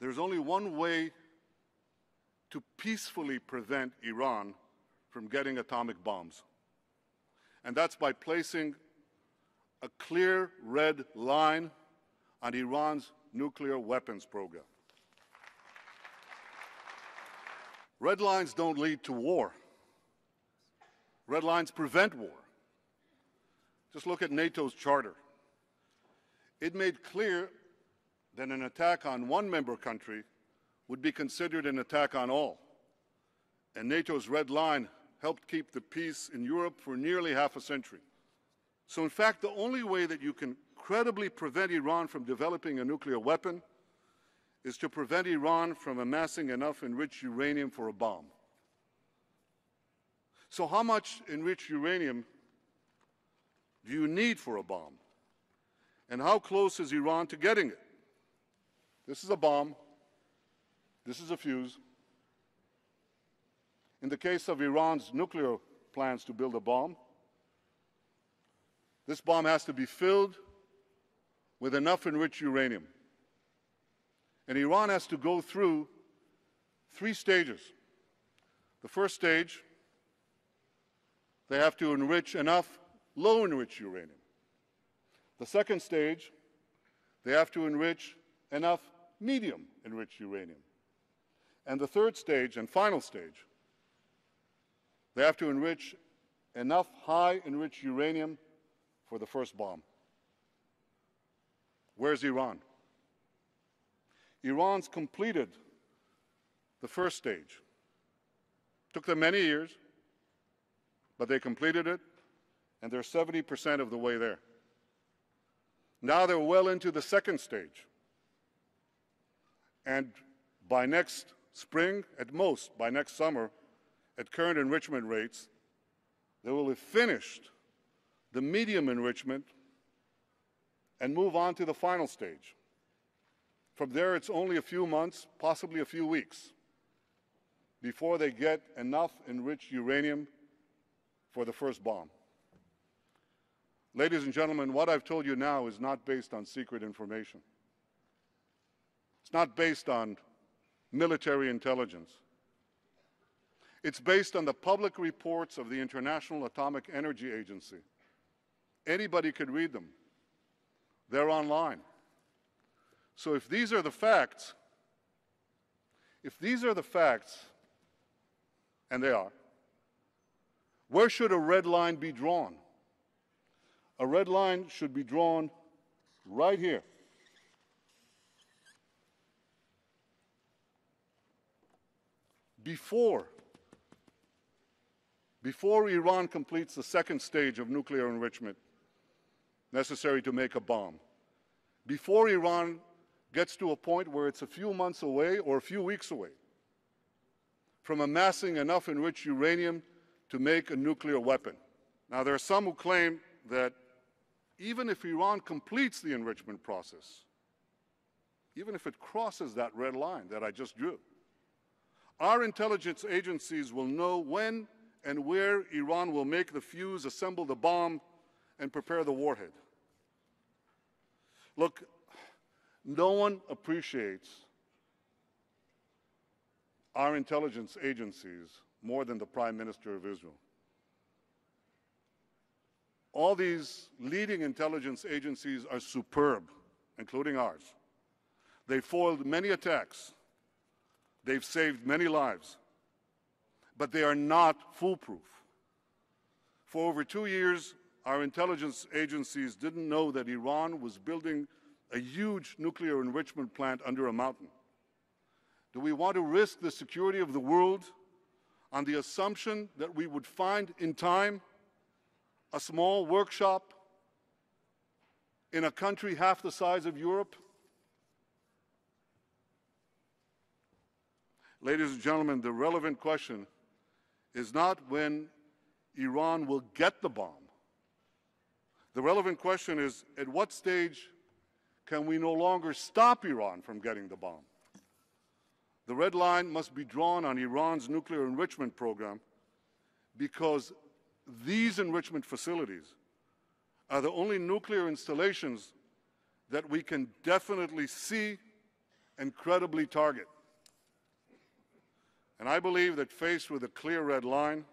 there's only one way to peacefully prevent Iran from getting atomic bombs. And that's by placing a clear red line on Iran's nuclear weapons program. Red lines don't lead to war. Red lines prevent war. Just look at NATO's charter. It made clear that an attack on one member country would be considered an attack on all. And NATO's red line helped keep the peace in Europe for nearly half a century. So, in fact, the only way that you can credibly prevent Iran from developing a nuclear weapon is to prevent Iran from amassing enough enriched uranium for a bomb. So, how much enriched uranium do you need for a bomb? And how close is Iran to getting it? This is a bomb. This is a fuse. In the case of Iran's nuclear plans to build a bomb, this bomb has to be filled with enough enriched uranium. And Iran has to go through three stages. The first stage, they have to enrich enough low enriched uranium. The second stage, they have to enrich enough medium enriched uranium. And the third stage and final stage, they have to enrich enough high enriched uranium for the first bomb. Where's Iran? Iran's completed the first stage. Took them many years, but they completed it, and they're 70% of the way there. Now they're well into the second stage. And by next spring, at most, by next summer, at current enrichment rates, they will have finished the medium enrichment and move on to the final stage. From there, it's only a few months, possibly a few weeks, before they get enough enriched uranium for the first bomb. Ladies and gentlemen, what I've told you now is not based on secret information. It's not based on military intelligence. It's based on the public reports of the International Atomic Energy Agency. Anybody could read them. They're online. So if these are the facts, if these are the facts, and they are, where should a red line be drawn? A red line should be drawn right here. Before, before Iran completes the second stage of nuclear enrichment necessary to make a bomb, before Iran gets to a point where it's a few months away or a few weeks away from amassing enough enriched uranium to make a nuclear weapon. Now, there are some who claim that even if Iran completes the enrichment process, even if it crosses that red line that I just drew, our intelligence agencies will know when and where Iran will make the fuse, assemble the bomb, and prepare the warhead. Look, no one appreciates our intelligence agencies more than the Prime Minister of Israel. All these leading intelligence agencies are superb, including ours. They foiled many attacks. They've saved many lives. But they are not foolproof. For over two years, our intelligence agencies didn't know that Iran was building a huge nuclear enrichment plant under a mountain. Do we want to risk the security of the world on the assumption that we would find in time a small workshop in a country half the size of Europe? Ladies and gentlemen, the relevant question is not when Iran will get the bomb. The relevant question is at what stage can we no longer stop Iran from getting the bomb? The red line must be drawn on Iran's nuclear enrichment program because these enrichment facilities are the only nuclear installations that we can definitely see and credibly target. And I believe that faced with a clear red line,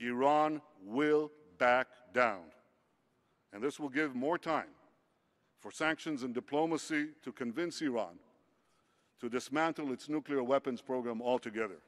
Iran will back down. And this will give more time for sanctions and diplomacy to convince Iran to dismantle its nuclear weapons program altogether.